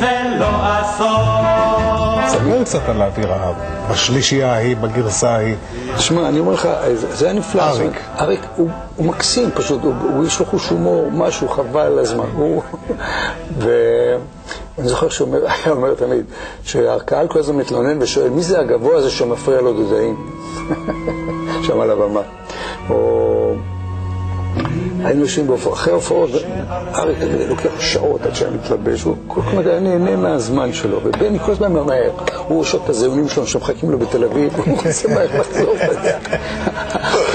זה לא אסון. ספר קצת על האווירה בשלישייה ההיא, בגרסה ההיא. תשמע, אני אומר לך, זה זה היה נפלא. אריק. אריק הוא, הוא מקסים פשוט, הוא, הוא יש לו חוש הומור, משהו חבל על הזמן. הוא... ואני זוכר שהוא אומר, היה אומר תמיד, שהקהל כל הזמן מתלונן ושואל, מי זה הגבוה הזה שמפריע לו דודאים? שם על הבמה. או... היינו יושבים אחרי ההופעות, אריק לוקח שעות עד שהיה מתלבש, הוא כל כך נהנה מהזמן שלו, ובני כל הזמן ממהר, הוא שוט את הזיונים שלו שמחכים לו בתל אביב, הוא רוצה מהר לחזור, אתה יודע.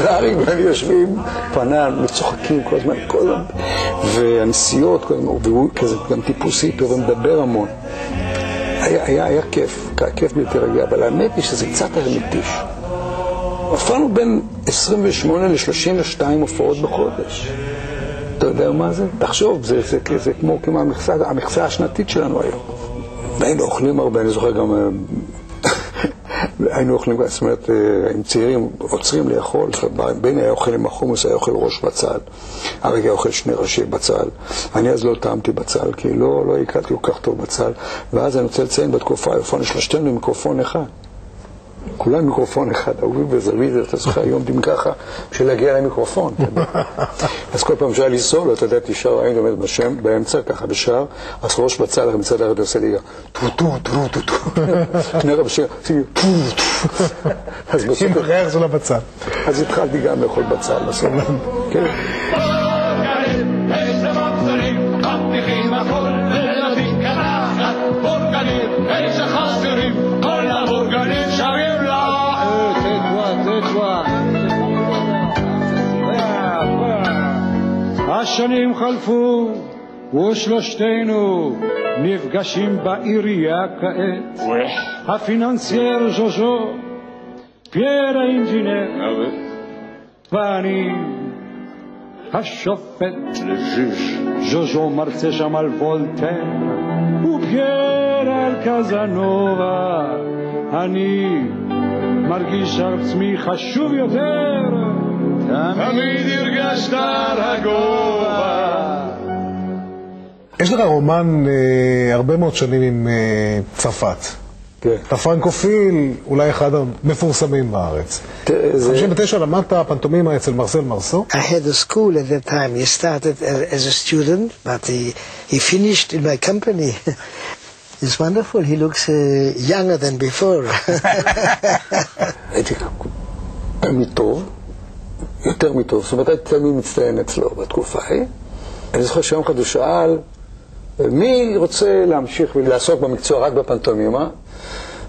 ואריק ואני יושבים, פנן, מצוחקים כל הזמן, כל הזמן, והנסיעות, והוא כזה גם טיפוס היפר ומדבר המון. היה, כיף, כיף בלתי רגיל, אבל האמת היא שזה קצת היה. הופענו בין 28 ל-32 הופעות בחודש. אתה יודע מה זה? תחשוב, זה, זה, זה, זה כמו, כמו המכסה, המכסה השנתית שלנו היום. והיינו אוכלים הרבה, אני זוכר גם... אה, היינו אוכלים, זאת אומרת, אה, עם צעירים עוצרים לאכול, בני היה אוכל עם החומוס, היה אוכל ראש בצל, אריק היה אוכל שני ראשי בצל. אני אז לא טעמתי בצל, כי לא, לא הכרתי כל כך טוב בצל, ואז אני רוצה לציין, בתקופה הופענו שלושתנו עם מיקרופון אחד. כולם מיקרופון אחד, ההורים בזווית, אתה זוכר, היום עומדים ככה בשביל להגיע למיקרופון. אז כל פעם שהיה לי סולו, אתה יודע, תשאר, הייתי עומד בשם, באמצע, ככה בשער, אז ראש בצל, מצד הארץ עושה לי טו טו טו טו טו. שני רב שיר, עושה לי טו טו. אז עם בסוף, ריח זולה בצד. אז התחלתי גם לאכול בצל בסוף. השנים חלפו ושלושתנו נפגשים בעירייה כעת. הפיננסייר ז'וז'ו, פייר האינג'ינר, ואני השופט ז'וז'ו מרצה שם על וולטר, ופייר על קזנובה. אני מרגיש עצמי חשוב יותר. תמיד הרגשת על הגובה. יש לך רומן אה, הרבה מאוד שנים עם אה, צרפת. כן. אתה פרנקופיל, אולי אחד המפורסמים בארץ. זה- 59 למדת פנטומימה אצל מרסל מרסו. I had a school at that time. He started as, as a student, but he, he finished in my company. it's wonderful. He looks uh, younger than before. הייתי תלמיד טוב, יותר מטוב, זאת אומרת, הייתי תלמיד מצטיין אצלו בתקופה ההיא. אני זוכר שיום אחד הוא שאל, מי רוצה להמשיך ולעסוק במקצוע רק בפנטומימה?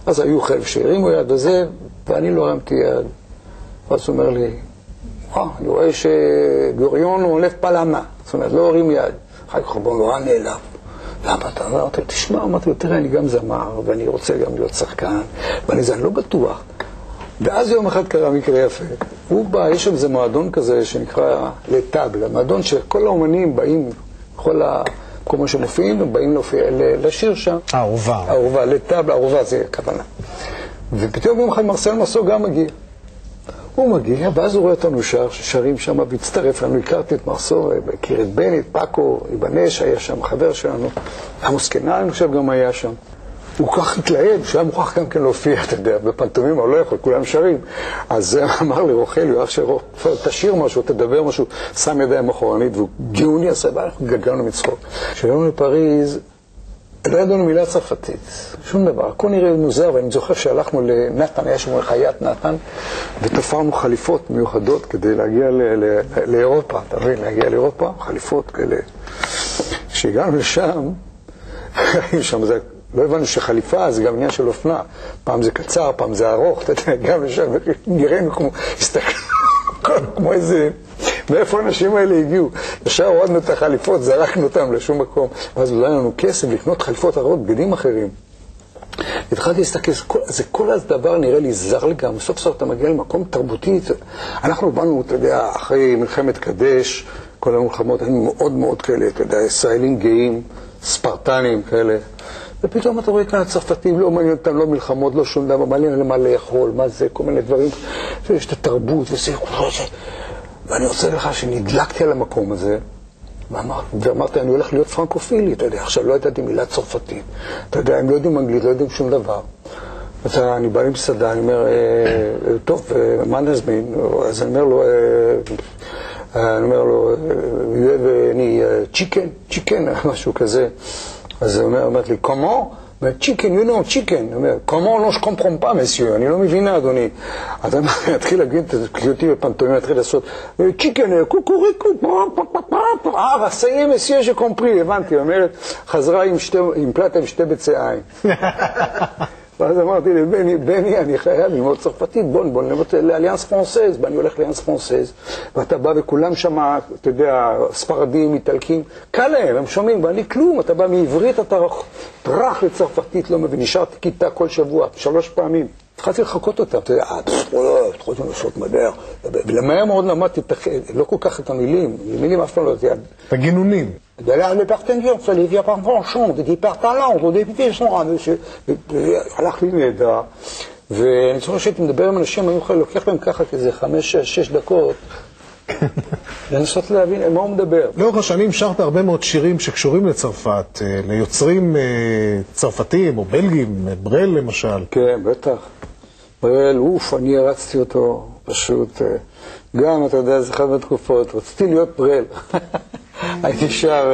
אז היו חלק שהרימו יד וזה, ואני לא הרמתי יד. ואז הוא אומר לי, וואו, אני רואה שגוריון הוא הולך פלמה, זאת אומרת, לא הרים יד. אחר כך הוא נורא נעלב. למה אתה? אמרתי לו, תשמע, אמרתי לו, תראה, אני גם זמר, ואני רוצה גם להיות שחקן, ואני זה, לא בטוח. ואז יום אחד קרה מקרה יפה. הוא בא, יש שם איזה מועדון כזה שנקרא לטאבל, המועדון שכל האומנים באים, כל המקומות שמופיעים, הם באים להופיע, לשיר שם. הערובה. ערובה, לטאבל, ערובה זה הכוונה. ופתאום יום אחד מרסל מסו גם מגיע. הוא מגיע, ואז הוא רואה אותנו שר, ששרים שם, והצטרף לנו, הכרתי את מרסו, הכיר את בני, את פאקו, איבנש היה שם, חבר שלנו, עמוס קנן, אני חושב, גם היה שם. הוא כך התלהב, שהוא היה מוכרח גם כן להופיע, אתה יודע, בפנטומימה, הוא לא יכול, כולם שרים. אז אמר לי, רוחלי, אח שלו, תשאיר משהו, תדבר משהו, שם ידיים אחורנית, והוא גאוני עשה, ואנחנו גגלנו מצחוק. כשהגענו לפריז, לא ידענו מילה צרפתית, שום דבר, הכל נראה מוזר, ואני זוכר שהלכנו לנתן, היה שם חיית נתן, ותפרנו חליפות מיוחדות כדי להגיע לאירופה, אתה מבין, להגיע לאירופה, חליפות כאלה. כשהגענו לשם, היינו שם, זה, לא הבנו שחליפה זה גם עניין של אופנה, פעם זה קצר, פעם זה ארוך, אתה יודע, גם לשם, נראינו כמו, הסתכלנו, כמו איזה... מאיפה האנשים האלה הגיעו? ישר הורדנו את החליפות, זרקנו אותם לשום מקום, ואז לא היה לנו כסף לקנות חליפות אחרות, בגדים אחרים. התחלתי להסתכל, זה כל, הדבר נראה לי זר לגמרי, סוף סוף אתה מגיע למקום תרבותי. אנחנו באנו, אתה יודע, אחרי מלחמת קדש, כל המלחמות, היינו מאוד מאוד כאלה, אתה יודע, ישראלים גאים, ספרטנים כאלה. ופתאום אתה רואה כאן הצרפתים, לא מעניין אותם, לא מלחמות, לא שום דבר, מעניין להם מה לאכול, מה זה, כל מיני דברים. יש את התרבות וזה, ואני רוצה לך שנדלקתי על המקום הזה, ואמרתי, אני הולך להיות פרנקופילי, אתה יודע, עכשיו לא ידעתי מילה צרפתית, אתה יודע, הם לא יודעים אנגלית, לא יודעים שום דבר. אז אני בא למסעדה, אני אומר, טוב, מה נזמין? אז אני אומר לו, אני אומר לו, אני צ'יקן, צ'יקן, משהו כזה. אז הוא אומר לי, קומו? צ'יקן, you know, צ'יקן. קומו לא שקומפרום פעם, מסיו, אני לא מבינה, אדוני. אז אני אתחיל להגיד, אותי בפנטומים, אתחיל לעשות, צ'יקן, קוקוריקו, אה, רסאי מסיו שקומפרי, הבנתי, אומרת, חזרה עם פלטה עם שתי ביצי עין. ואז אמרתי לבני, בני, אני חייב ללמוד צרפתית, בוא, בוא נלמד לאליאנס פרנסז, ואני הולך לאליאנס פרנסז, ואתה בא וכולם שם, אתה יודע, ספרדים, איטלקים, קל להם, הם שומעים, ואני כלום, אתה בא מעברית, אתה טראח לצרפתית, לא מבין, נשארתי כיתה כל שבוע, שלוש פעמים. התחלתי לחקות אותם, אתה יודע, התחלתי לעשות מדע, ולמהר מאוד למדתי, לא כל כך את המילים, מילים אף פעם לא יודעת. את הגינונים. D'aller à l'hypertension, ça les vient par franchon, des hypertalents, des députés sont monsieur. הלך לי נהדר, ואני זוכר שהייתי מדבר עם אנשים, אני לוקח להם ככה כזה חמש, שש דקות, לנסות להבין מה הוא מדבר. לאורך השנים שרת הרבה מאוד שירים שקשורים לצרפת, ליוצרים צרפתים או בלגים, ברל למשל. כן, בטח. ברל, אוף, אני הרצתי אותו, פשוט. גם, אתה יודע, זה אחת מהתקופות, רציתי להיות ברל. הייתי שר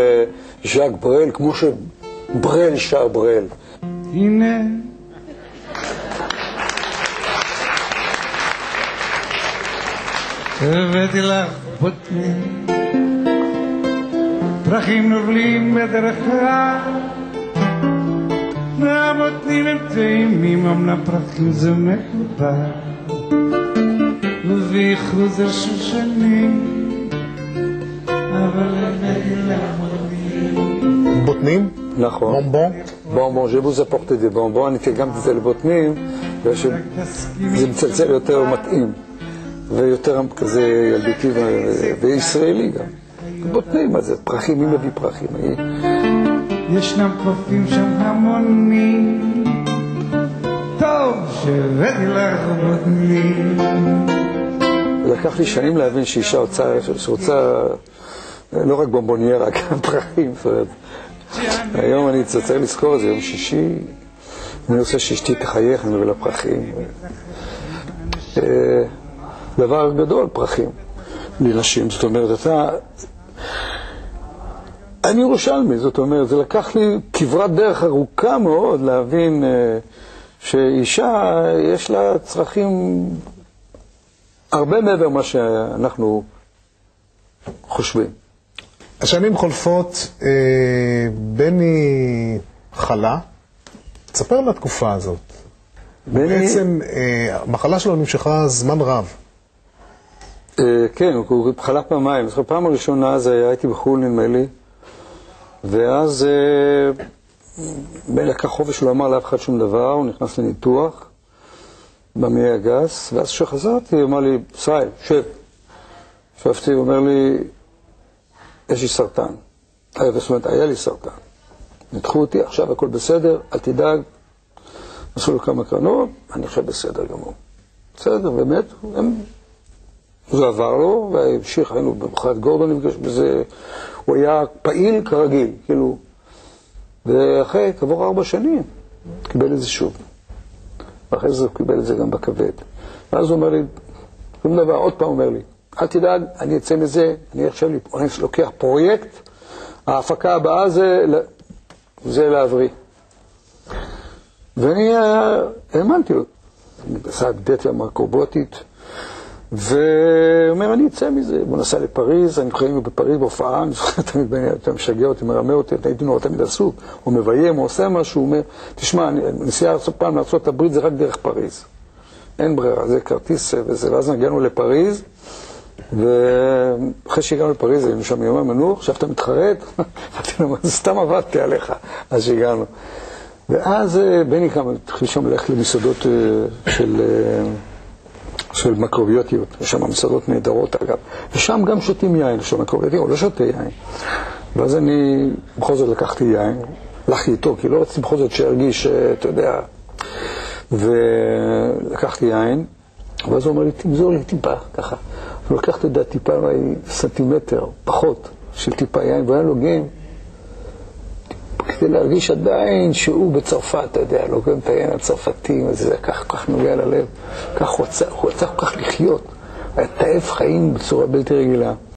ז'אק ברל, כמו שברל שר ברל. הנה הבאתי לך בוטנים, פרחים נובלים בדרכה, והבוטנים הם טעימים, אמנם פרחים זה מחובה, ובייחוד זה שושנים. בוטנים? נכון. בונבון? בונבון, vous apporte des bonbons, אני תרגמתי את זה לבוטנים, בגלל שזה מצלצל יותר מתאים, ויותר כזה ילדותי וישראלי גם. בוטנים, מה זה? פרחים, מי מביא פרחים? ישנם קופים שם המונים, טוב שהבאתי לך בוטנים. לקח לי שנים להבין שאישה רוצה לא רק בומבוניירה, גם פרחים. היום אני צריך לזכור את זה, יום שישי, אני רוצה שאשתי תחייך, אני מביא לה פרחים. דבר גדול, פרחים, לנשים. זאת אומרת, אתה... אני ירושלמי, זאת אומרת, זה לקח לי כברת דרך ארוכה מאוד להבין שאישה, יש לה צרכים הרבה מעבר ממה שאנחנו חושבים. השנים חולפות, אה, בני חלה, תספר על התקופה הזאת. בני... בעצם אה, המחלה שלו נמשכה זמן רב. אה, כן, הוא חלה פעמיים. זוכר, פעם הראשונה זה היה, הייתי בחו"ל נדמה לי, ואז אה, בני לקח חופש, לא אמר לאף אחד שום דבר, הוא נכנס לניתוח במעי הגס, ואז כשחזרתי, הוא אמר לי, ישראל, שב. ישבתי, הוא אומר לי, יש לי סרטן. זאת אומרת, היה לי סרטן. ניתחו אותי, עכשיו הכל בסדר, אל תדאג. עשו לו כמה קרנות, אני עכשיו בסדר גמור. בסדר, באמת, הם... זה עבר לו, והמשיך, היינו במחרת גורדון נפגש בזה, הוא היה פעיל כרגיל, כאילו. ואחרי, כעבור ארבע שנים, קיבל את זה שוב. ואחרי זה הוא קיבל את זה גם בכבד. ואז הוא אומר לי, שום דבר, עוד פעם אומר לי, אל תדאג, אני אצא מזה, אני עכשיו לוקח פרויקט, ההפקה הבאה זה, זה להבריא. ואני האמנתי לו, אני עשה דטה מרקובוטית, ואומר, אני אצא מזה, בוא נסע לפריז, אני חיים בפריז בהופעה, אני זוכר תמיד, אתה משגע אותי, מרמה אותי, הייתי נורא תמיד עסוק, הוא מביים, הוא עושה משהו, הוא אומר, תשמע, נסיעה פעם לארה"ב זה רק דרך פריז. אין ברירה, זה כרטיס וזה, ואז הגענו לפריז, ואחרי שהגענו לפריז, היינו שם יום המנוח, עכשיו אתה מתחרט? אמרתי לו, סתם עבדתי עליך, אז שהגענו. ואז בני קם, התחיל שם ללכת למסעדות של, של מקרוביוטיות, יש שם מסעדות נהדרות אגב, ושם גם שותים יין, עכשיו מקרוביוטי, הוא לא שותה יין. ואז אני בכל זאת לקחתי יין, הלכתי איתו, כי לא רציתי בכל זאת שירגיש, אתה יודע, ולקחתי יין, ואז הוא אומר לי, תמזור לי טיפה, ככה. הוא לקח, אתה יודע, טיפה אולי סנטימטר, פחות, של טיפה יין, והוא היה לוגם כדי להרגיש עדיין שהוא בצרפת, אתה יודע, לוגם את היין הצרפתי, היה כך, כך נוגע ללב, כך הוא רצה, הוא רצה כל כך לחיות, היה תאב חיים בצורה בלתי רגילה.